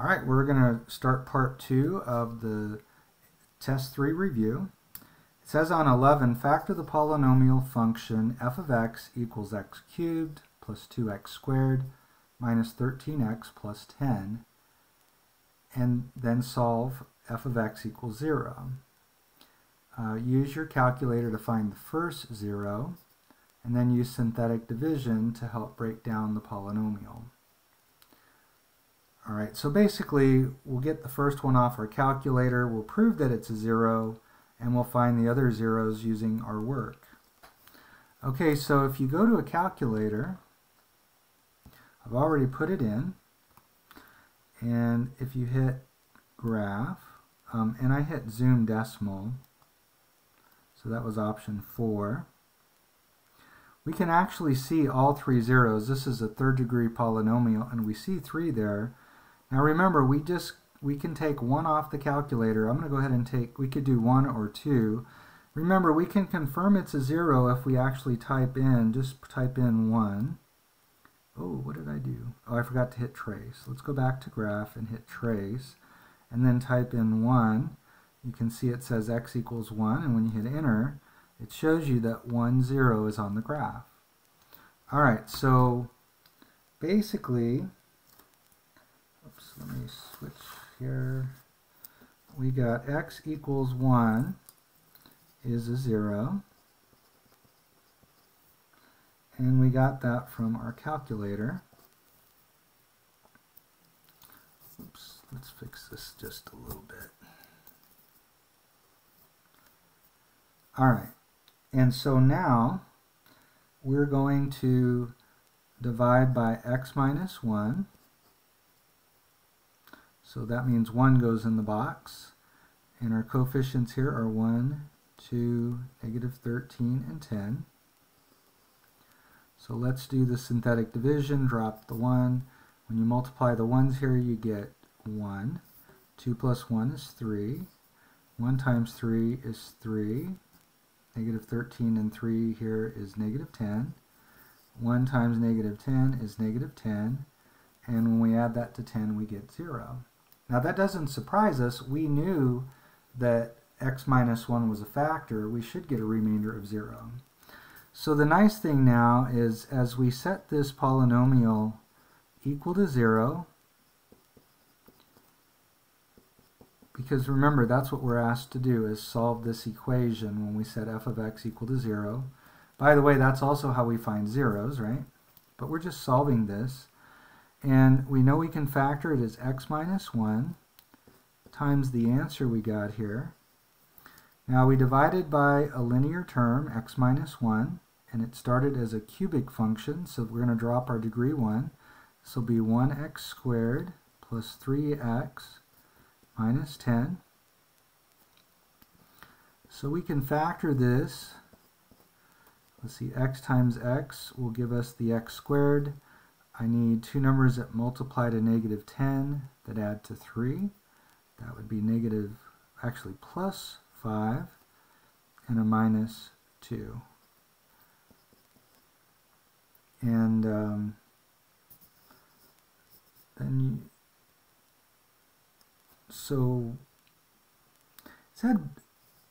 All right, we're going to start part two of the test three review. It says on 11, factor the polynomial function f of x equals x cubed plus 2x squared minus 13x plus 10, and then solve f of x equals 0. Uh, use your calculator to find the first 0, and then use synthetic division to help break down the polynomial. All right, so basically we'll get the first one off our calculator, we'll prove that it's a zero, and we'll find the other zeros using our work. Okay, so if you go to a calculator, I've already put it in, and if you hit graph, um, and I hit zoom decimal, so that was option four, we can actually see all three zeros. This is a third degree polynomial, and we see three there, now remember, we just we can take one off the calculator. I'm going to go ahead and take, we could do one or two. Remember, we can confirm it's a zero if we actually type in, just type in one. Oh, what did I do? Oh, I forgot to hit trace. Let's go back to graph and hit trace, and then type in one. You can see it says x equals one, and when you hit enter, it shows you that one zero is on the graph. All right, so basically, let me switch here. We got x equals 1 is a 0. And we got that from our calculator. Oops, let's fix this just a little bit. All right, and so now we're going to divide by x minus 1. So that means 1 goes in the box. And our coefficients here are 1, 2, negative 13, and 10. So let's do the synthetic division, drop the 1. When you multiply the 1s here, you get 1. 2 plus 1 is 3. 1 times 3 is 3. Negative 13 and 3 here is negative 10. 1 times negative 10 is negative 10. And when we add that to 10, we get 0. Now that doesn't surprise us. We knew that x minus 1 was a factor. We should get a remainder of 0. So the nice thing now is as we set this polynomial equal to 0, because remember that's what we're asked to do is solve this equation when we set f of x equal to 0. By the way, that's also how we find zeros, right? But we're just solving this. And we know we can factor it as x minus 1 times the answer we got here. Now we divided by a linear term, x minus 1, and it started as a cubic function, so we're going to drop our degree 1. This will be 1x squared plus 3x minus 10. So we can factor this. Let's see, x times x will give us the x squared. I need two numbers that multiply to negative 10 that add to 3. That would be negative, actually plus 5 and a minus 2. And um, then you, so said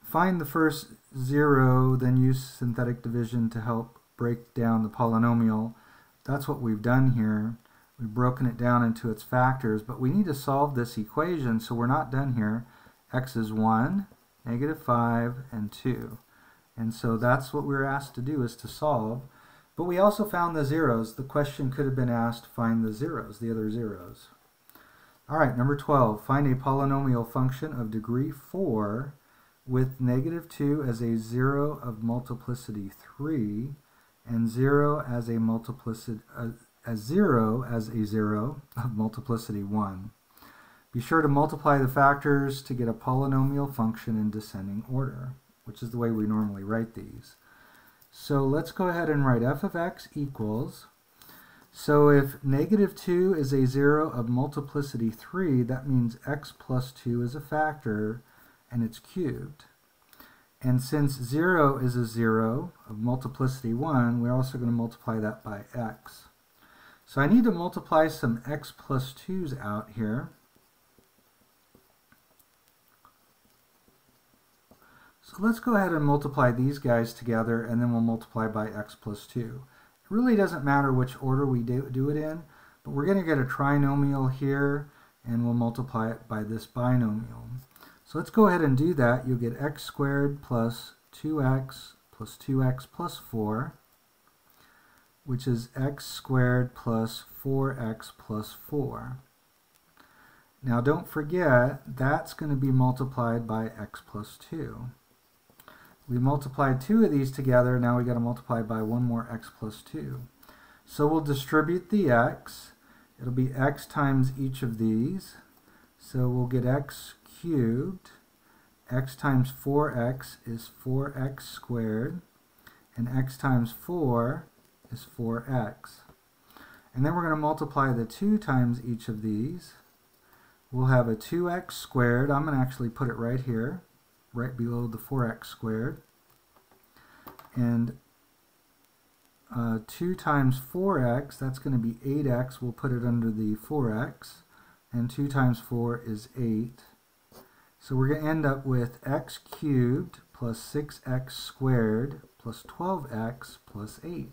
find the first zero, then use synthetic division to help break down the polynomial. That's what we've done here. We've broken it down into its factors, but we need to solve this equation, so we're not done here. x is 1, negative 5, and 2. And so that's what we are asked to do, is to solve. But we also found the zeros. The question could have been asked, find the zeros, the other zeros. All right, number 12, find a polynomial function of degree 4 with negative 2 as a zero of multiplicity 3 and 0 as a multiplicity uh, as 0 as a 0 of multiplicity 1. Be sure to multiply the factors to get a polynomial function in descending order, which is the way we normally write these. So let's go ahead and write f of x equals, so if negative 2 is a 0 of multiplicity 3, that means x plus 2 is a factor and it's cubed. And since 0 is a 0 of multiplicity 1, we're also going to multiply that by x. So I need to multiply some x plus 2s out here. So let's go ahead and multiply these guys together and then we'll multiply by x plus 2. It really doesn't matter which order we do, do it in, but we're going to get a trinomial here and we'll multiply it by this binomial. So let's go ahead and do that. You'll get x squared plus 2x plus 2x plus 4, which is x squared plus 4x plus 4. Now don't forget, that's going to be multiplied by x plus 2. We multiplied two of these together, now we got to multiply by one more x plus 2. So we'll distribute the x. It'll be x times each of these. So we'll get x cubed. x times 4x is 4x squared. And x times 4 is 4x. And then we're going to multiply the 2 times each of these we'll have a 2x squared. I'm going to actually put it right here, right below the 4x squared. And uh, 2 times 4x, that's going to be 8x. We'll put it under the 4x. And 2 times 4 is 8. So we're going to end up with x cubed plus 6x squared plus 12x plus 8.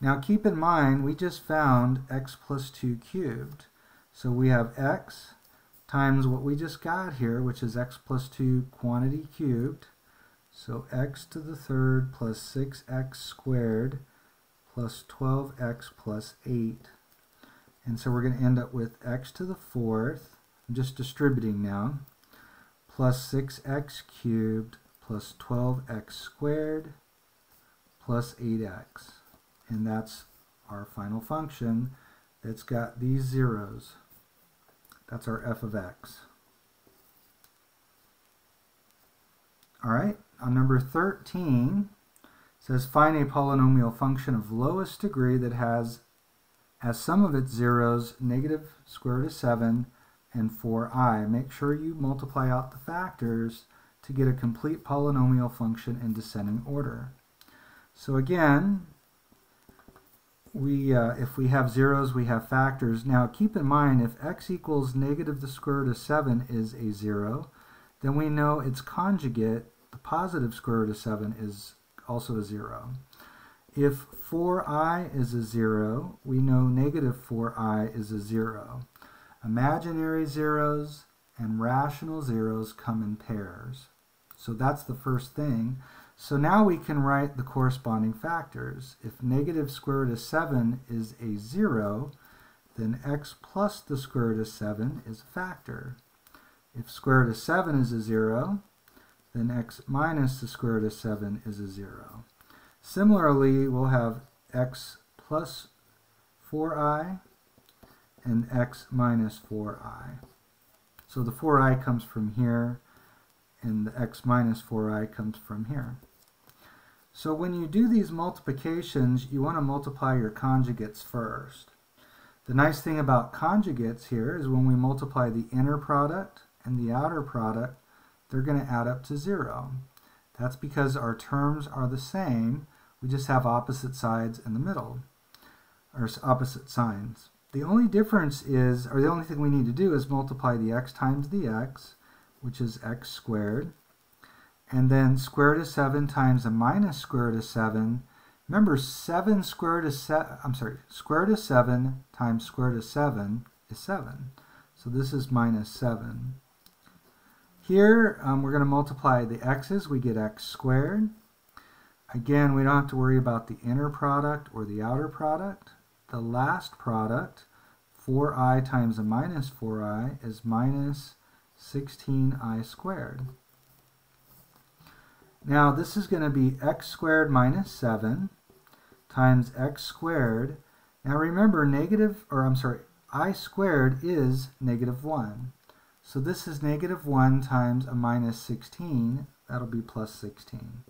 Now keep in mind, we just found x plus 2 cubed. So we have x times what we just got here, which is x plus 2 quantity cubed. So x to the third plus 6x squared plus 12x plus 8. And so we're going to end up with x to the fourth, I'm just distributing now, plus 6x cubed plus 12x squared plus 8x. And that's our final function that's got these zeros. That's our f of x. All right, on number 13, says find a polynomial function of lowest degree that has as some of its zeros negative square root of 7 and 4i. Make sure you multiply out the factors to get a complete polynomial function in descending order. So again, we uh, if we have zeros, we have factors. Now keep in mind, if x equals negative the square root of 7 is a 0, then we know its conjugate, the positive square root of 7, is also a 0. If 4i is a 0, we know negative 4i is a 0. Imaginary zeros and rational zeros come in pairs. So that's the first thing. So now we can write the corresponding factors. If negative square root of 7 is a 0, then x plus the square root of 7 is a factor. If square root of 7 is a 0, then x minus the square root of 7 is a 0. Similarly, we'll have x plus 4i and x minus 4i. So the 4i comes from here, and the x minus 4i comes from here. So when you do these multiplications, you want to multiply your conjugates first. The nice thing about conjugates here is when we multiply the inner product and the outer product, they're going to add up to zero. That's because our terms are the same, we just have opposite sides in the middle, or opposite signs. The only difference is, or the only thing we need to do is multiply the x times the x, which is x squared, and then square root of 7 times a minus square root of 7. Remember, 7 square root of 7, I'm sorry, square root of 7 times square root of 7 is 7. So this is minus 7. Here, um, we're going to multiply the x's. We get x squared. Again, we don't have to worry about the inner product or the outer product. The last product, 4i times a minus 4i, is minus 16i squared. Now this is going to be x squared minus 7 times x squared. Now remember negative, or I'm sorry, i squared is negative 1. So this is negative 1 times a minus 16. That'll be plus 16.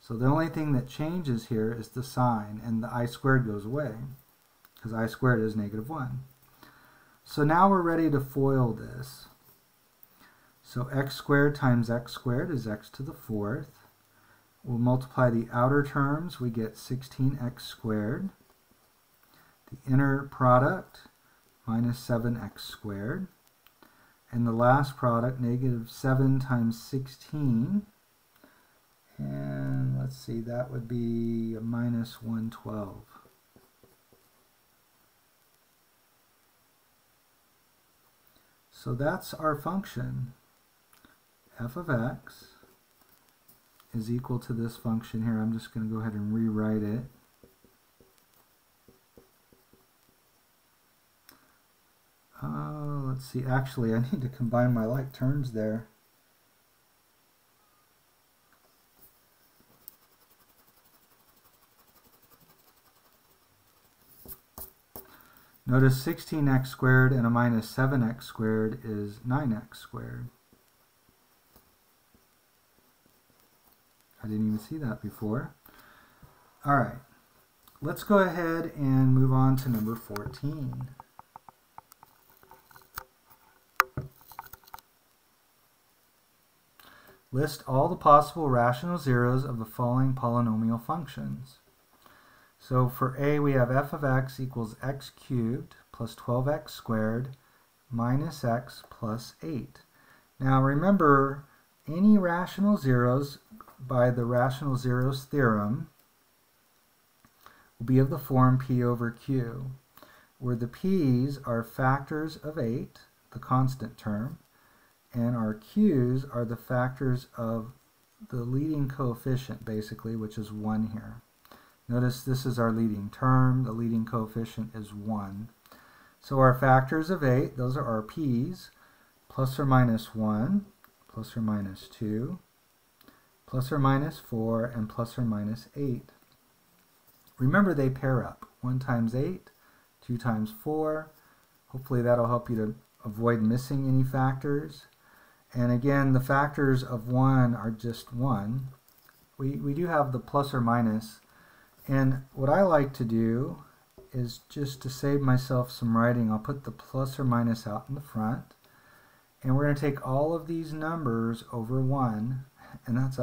So the only thing that changes here is the sign, and the i squared goes away, because i squared is negative 1. So now we're ready to FOIL this. So x squared times x squared is x to the fourth. We'll multiply the outer terms. We get 16x squared. The inner product, minus 7x squared. And the last product, negative 7 times 16, And let's see, that would be minus 112. So that's our function. f of x is equal to this function here. I'm just going to go ahead and rewrite it. Uh, let's see, actually I need to combine my like terms there. Notice 16x squared and a minus 7x squared is 9x squared. I didn't even see that before. All right, let's go ahead and move on to number 14. List all the possible rational zeros of the following polynomial functions. So for a, we have f of x equals x cubed plus 12x squared minus x plus 8. Now remember, any rational zeros by the rational zeros theorem will be of the form p over q, where the p's are factors of 8, the constant term, and our q's are the factors of the leading coefficient, basically, which is 1 here. Notice this is our leading term. The leading coefficient is 1. So our factors of 8, those are our p's, plus or minus 1, plus or minus 2, plus or minus 4, and plus or minus 8. Remember they pair up. 1 times 8, 2 times 4. Hopefully that'll help you to avoid missing any factors. And again, the factors of 1 are just 1. We, we do have the plus or minus and what I like to do is just to save myself some writing, I'll put the plus or minus out in the front. And we're going to take all of these numbers over 1, and that's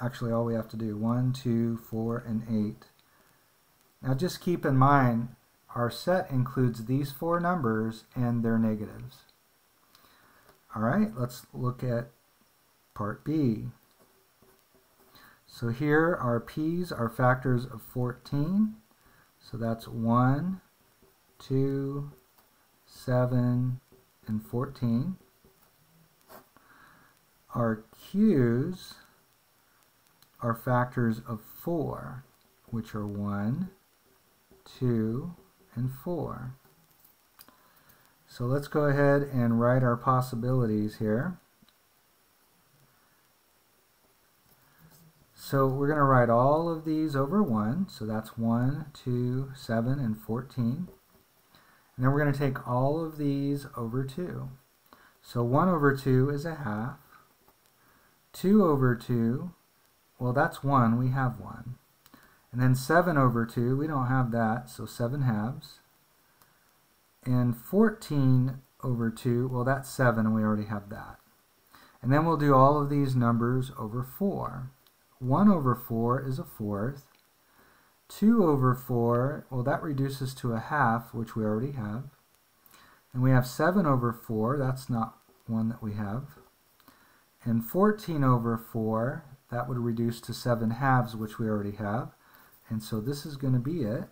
actually all we have to do. 1, 2, 4, and 8. Now just keep in mind, our set includes these four numbers and their negatives. All right, let's look at part B. So here our p's are factors of 14. So that's 1, 2, 7, and 14. Our q's are factors of 4, which are 1, 2, and 4. So let's go ahead and write our possibilities here. So we're going to write all of these over 1. So that's 1, 2, 7, and 14. And then we're going to take all of these over 2. So 1 over 2 is a half. 2 over 2, well that's 1, we have 1. And then 7 over 2, we don't have that, so 7 halves. And 14 over 2, well that's 7, and we already have that. And then we'll do all of these numbers over 4. 1 over 4 is a fourth. 2 over 4, well that reduces to a half, which we already have. And we have 7 over 4, that's not one that we have. And 14 over 4, that would reduce to 7 halves, which we already have. And so this is going to be it.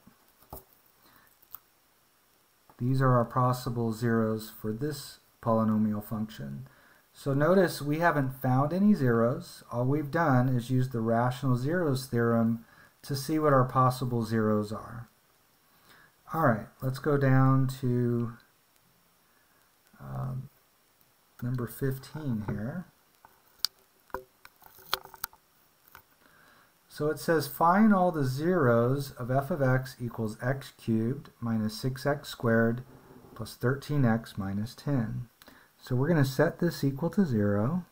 These are our possible zeros for this polynomial function. So notice we haven't found any zeros. All we've done is use the rational zeros theorem to see what our possible zeros are. All right, let's go down to um, number 15 here. So it says find all the zeros of f of x equals x cubed minus 6x squared plus 13x minus 10. So we're going to set this equal to 0.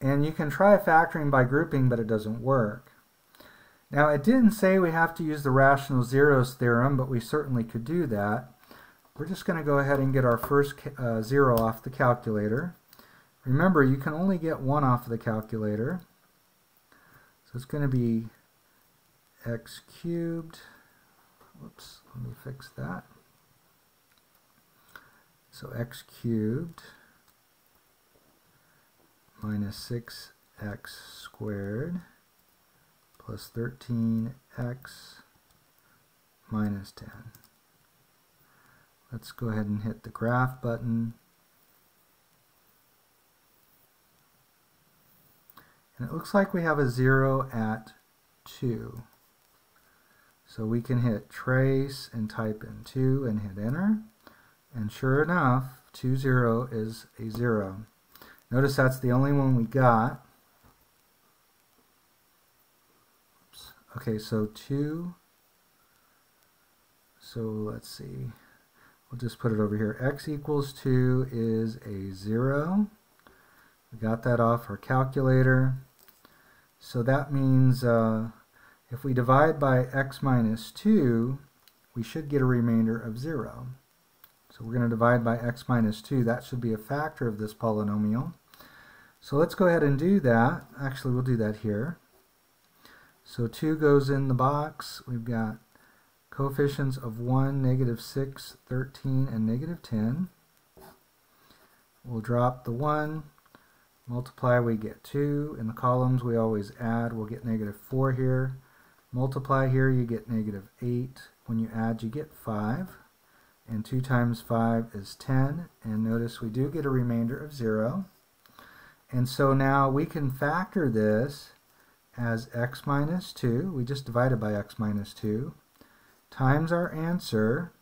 And you can try factoring by grouping, but it doesn't work. Now, it didn't say we have to use the rational zeros theorem, but we certainly could do that. We're just going to go ahead and get our first uh, zero off the calculator. Remember, you can only get one off of the calculator. So it's going to be x cubed. Whoops, let me fix that. So x cubed minus 6x squared plus 13x minus 10. Let's go ahead and hit the graph button. And it looks like we have a 0 at 2. So we can hit trace and type in 2 and hit enter. And sure enough, 2, 0 is a 0. Notice that's the only one we got. Oops. Okay, so 2. So let's see. We'll just put it over here. x equals 2 is a 0. We got that off our calculator. So that means uh, if we divide by x minus 2, we should get a remainder of 0. So we're going to divide by x minus 2. That should be a factor of this polynomial. So let's go ahead and do that. Actually, we'll do that here. So 2 goes in the box. We've got coefficients of 1, negative 6, 13, and negative 10. We'll drop the 1. Multiply, we get 2. In the columns, we always add. We'll get negative 4 here. Multiply here, you get negative 8. When you add, you get 5. And 2 times 5 is 10. And notice we do get a remainder of 0. And so now we can factor this as x minus 2. We just divided by x minus 2 times our answer.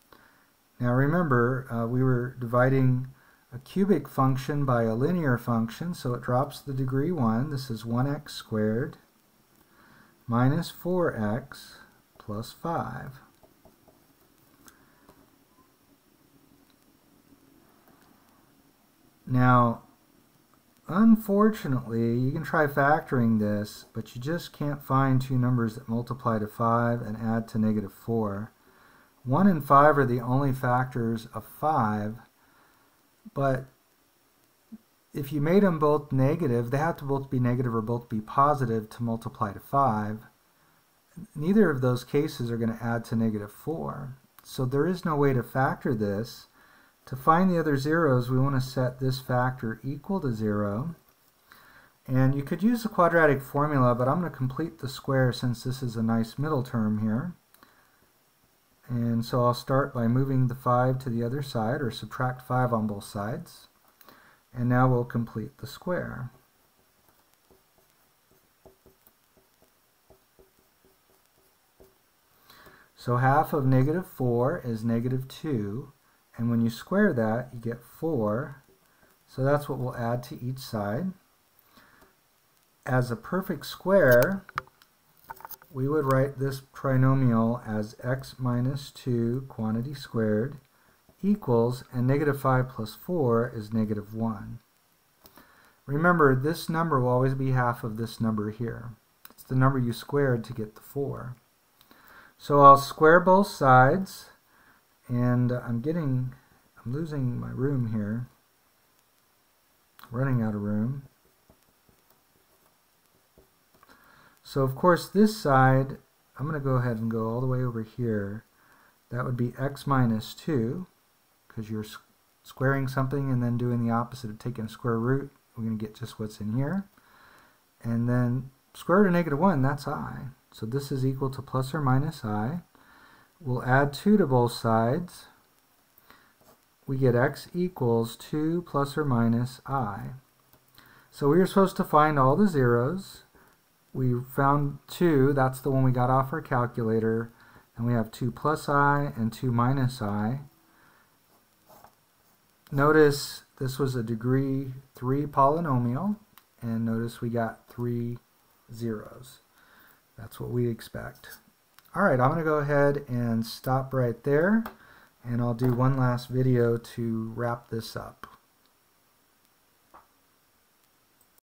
Now remember, uh, we were dividing a cubic function by a linear function, so it drops the degree 1. This is 1x squared minus 4x plus 5. Now, unfortunately, you can try factoring this, but you just can't find two numbers that multiply to 5 and add to negative 4. 1 and 5 are the only factors of 5, but if you made them both negative, they have to both be negative or both be positive to multiply to 5. Neither of those cases are going to add to negative 4. So there is no way to factor this to find the other zeros, we want to set this factor equal to 0. And you could use the quadratic formula, but I'm going to complete the square since this is a nice middle term here. And so I'll start by moving the 5 to the other side, or subtract 5 on both sides. And now we'll complete the square. So half of negative 4 is negative 2. And when you square that, you get 4. So that's what we'll add to each side. As a perfect square, we would write this trinomial as x minus 2 quantity squared equals, and negative 5 plus 4 is negative 1. Remember, this number will always be half of this number here. It's the number you squared to get the 4. So I'll square both sides and I'm getting, I'm losing my room here, running out of room. So of course this side, I'm going to go ahead and go all the way over here. That would be x minus 2, because you're squaring something and then doing the opposite of taking a square root. We're going to get just what's in here. And then square root of negative 1, that's i. So this is equal to plus or minus i. We'll add 2 to both sides. We get x equals 2 plus or minus i. So we were supposed to find all the zeros. We found 2, that's the one we got off our calculator. And we have 2 plus i and 2 minus i. Notice this was a degree 3 polynomial. And notice we got 3 zeros. That's what we expect. All right, I'm going to go ahead and stop right there, and I'll do one last video to wrap this up.